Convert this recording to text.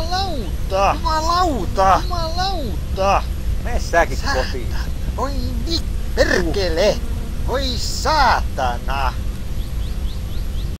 Jumalauta! Jumalauta! Jumalauta! Mene säkin Säätä. kotiin. Oi mit, perkele! Oi saatana!